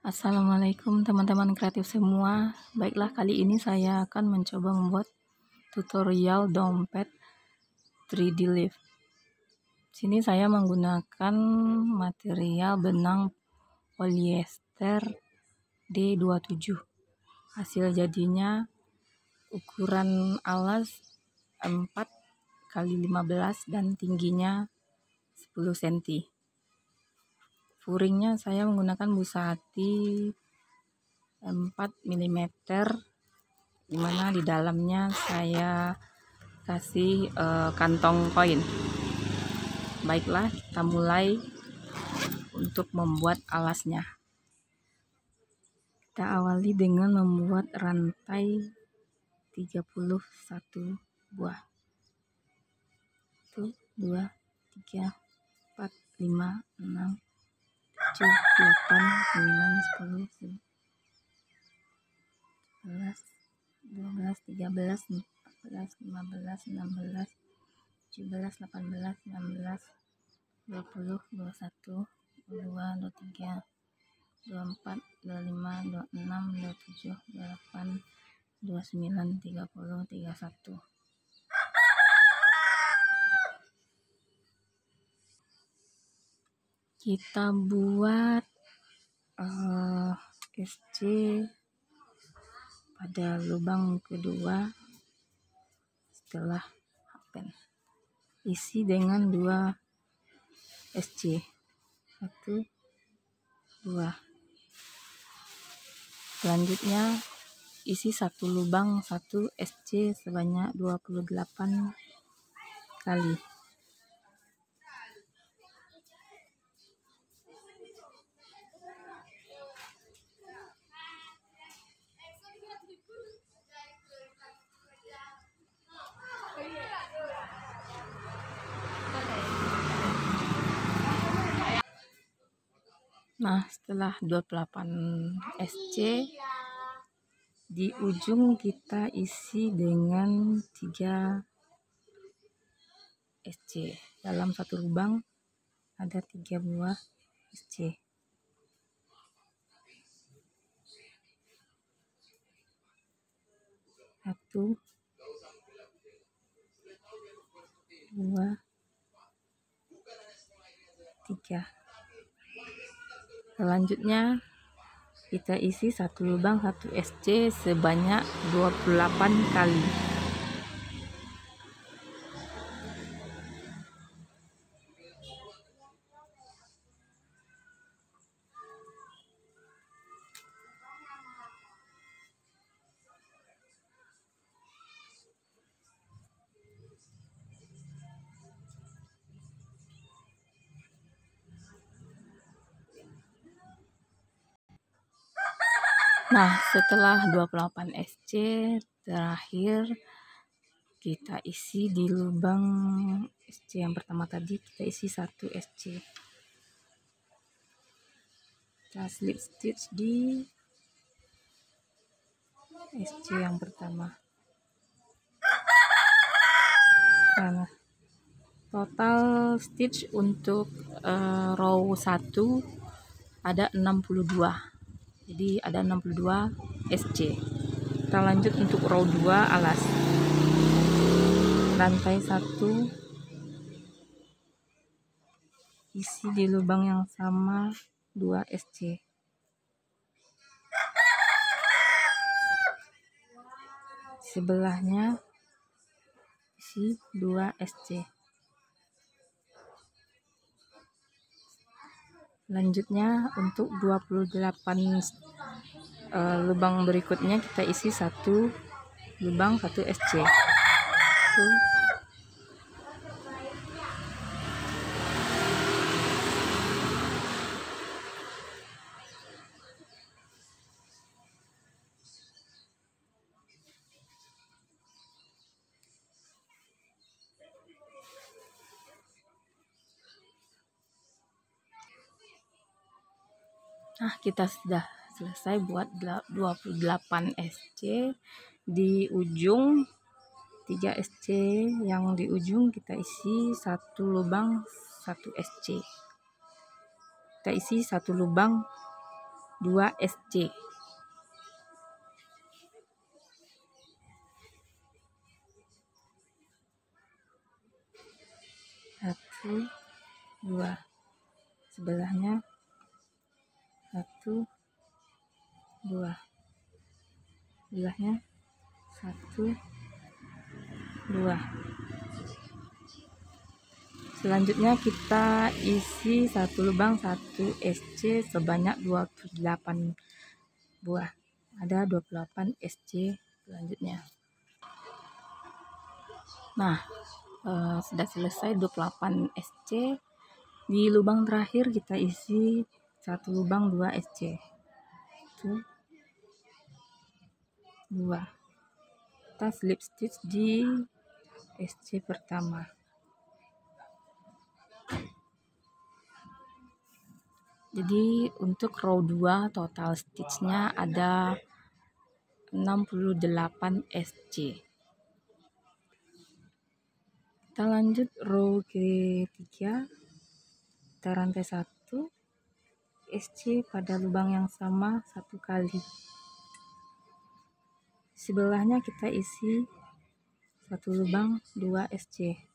Assalamualaikum teman-teman kreatif semua. Baiklah kali ini saya akan mencoba membuat tutorial dompet 3D leaf Sini saya menggunakan material benang polyester D27 Hasil jadinya ukuran alas 4 kali 15 dan tingginya 10 cm Furingnya saya menggunakan busa hati 4 mm di mana di dalamnya saya kasih uh, kantong koin. Baiklah kita mulai untuk membuat alasnya. Kita awali dengan membuat rantai 31 buah. 1 2 3 4 5 6 7, 8, 9, 10, 11, 12, 13, 14, 15, 16, 17, 18, 19, 20, 21, 22, 23, 24, 25, 26, 27, 28, puluh tiga 31. Kita buat uh, eh, SC pada lubang kedua setelah happen. Isi dengan dua SC satu dua. Selanjutnya isi satu lubang satu SC sebanyak 28 kali Nah, setelah 28 SC di ujung kita isi dengan 3 SC. Dalam satu lubang ada 3 buah SC. Satu, dua, tiga. Selanjutnya kita isi satu lubang satu SC sebanyak 28 kali. Nah, setelah 28 SC terakhir kita isi di lubang SC yang pertama tadi kita isi satu SC. Kita slip stitch di SC yang pertama. Nah, total stitch untuk uh, row 1 ada 62 jadi ada 62 SC kita lanjut untuk row 2 alas. Rantai 1 isi di lubang yang sama 2 SC sebelahnya isi 2 SC Selanjutnya untuk 28 uh, eh, lubang berikutnya kita isi satu lubang satu SC. Tuh. Nah, kita sudah selesai buat 28 SC di ujung 3 SC yang di ujung kita isi satu lubang satu SC kita isi satu lubang 2 SC satu dua sebelahnya satu dua. Sebelahnya satu dua. Selanjutnya kita isi satu lubang satu SC sebanyak 28 buah. Ada 28 SC selanjutnya. Nah uh, sudah selesai 28 SC di lubang terakhir kita isi satu lubang 2 SC itu dua. Kita slip stitch di SC pertama. Jadi untuk row 2 total stitchnya ada 68 SC kita lanjut row ketiga. Kita rantai satu SC pada lubang yang sama satu kali. Sebelahnya kita isi satu lubang 2 SC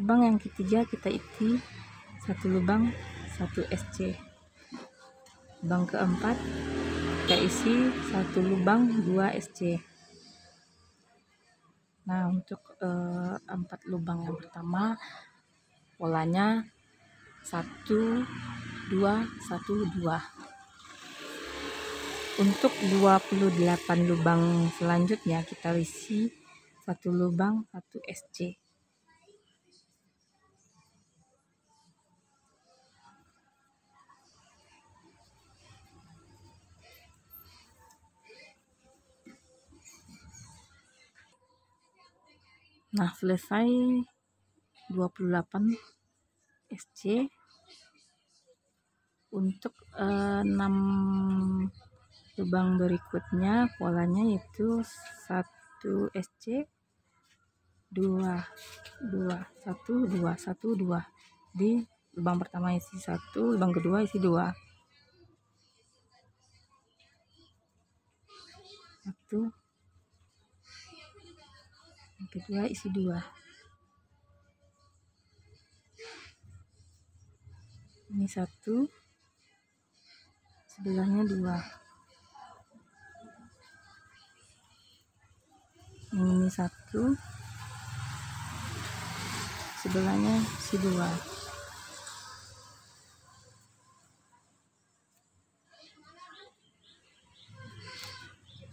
lubang yang ketiga kita isi satu lubang satu SC lubang keempat kita isi satu lubang dua SC nah untuk eh, empat lubang yang pertama polanya satu dua satu dua. Untuk 28 lubang selanjutnya kita isi satu lubang satu SC Nah, selesai 28 SC untuk eh, 6 lubang berikutnya polanya itu 1 SC 2 2 1 2 1 2 di lubang pertama isi 1 lubang kedua isi 2 1 kedua isi dua ini satu. Sebelahnya dua. Ini satu. Sebelahnya isi dua.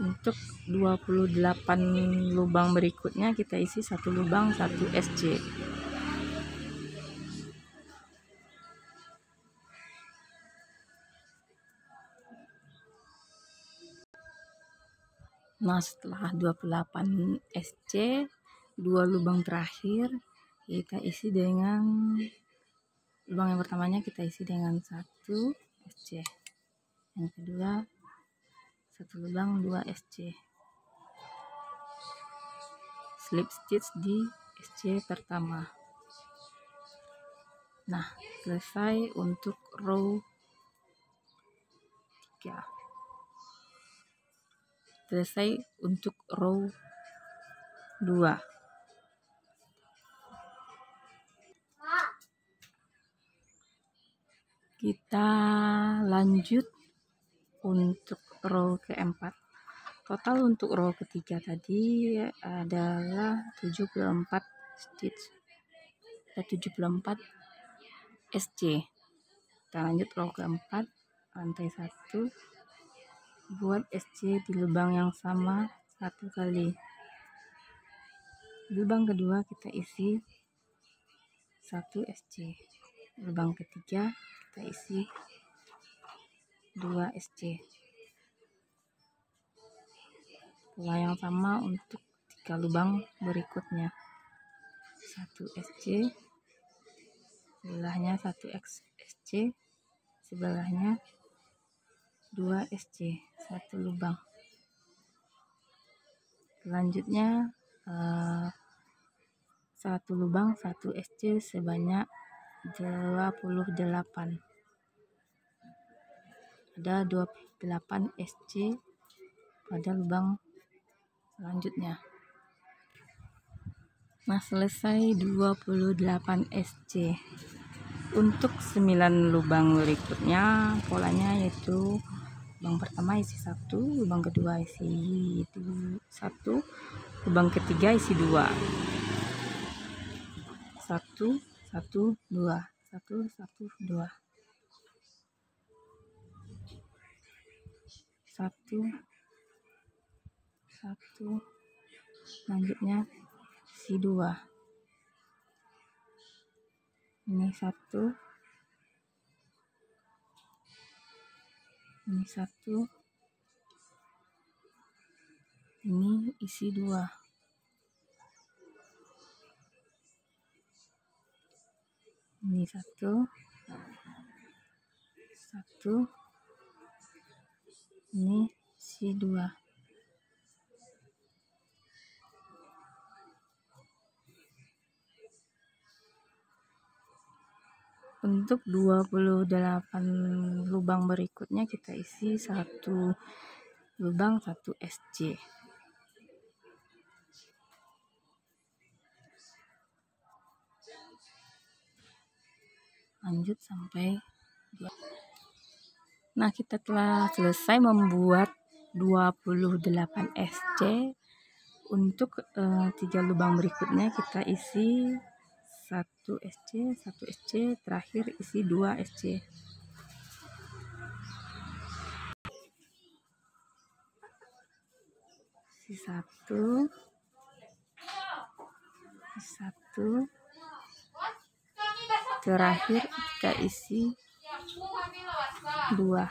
Untuk 28 lubang berikutnya kita isi satu lubang satu SC Nah setelah 28 SC dua lubang terakhir kita isi dengan lubang yang pertamanya kita isi dengan satu SC yang kedua satu lubang 2 SC slip stitch di SC pertama. Nah selesai untuk row 3 selesai untuk row 2 kita lanjut untuk row keempat. Total untuk row ketiga tadi adalah 74 stitch. Ada 74 SC kita lanjut row keempat lantai satu buat SC di lubang yang sama satu kali. Lubang kedua kita isi satu SC lubang ketiga kita isi 2 SC pola yang sama untuk tiga lubang berikutnya. Satu SC sebelahnya satu SC sebelahnya 2 SC satu lubang. Selanjutnya uh, satu lubang satu SC sebanyak 28 ada 28 SC pada lubang selanjutnya. Nah selesai 28 SC untuk 9 lubang berikutnya polanya yaitu lubang pertama isi satu lubang kedua isi satu lubang ketiga isi dua. Satu satu dua. Satu satu dua. Satu satu. Selanjutnya si dua. Ini satu ini satu. Ini isi dua. Ini satu. Satu. Ini si dua untuk 28 lubang berikutnya kita isi satu lubang satu SC lanjut sampai Nah, kita telah selesai membuat 28 SC. Untuk uh, tiga lubang berikutnya kita isi 1 SC, 1 SC, terakhir isi 2 SC. Isi 1 satu. Terakhir kita isi dua.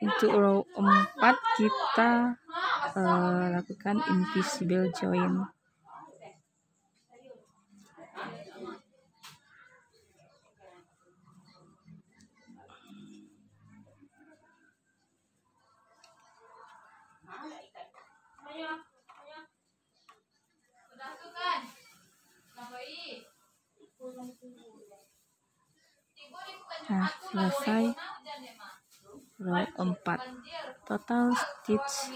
Untuk row 4 kita uh, lakukan invisible join. Nah selesai. Row 4 total stitch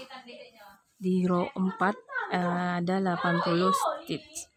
di row 4 uh, ada 80 stitch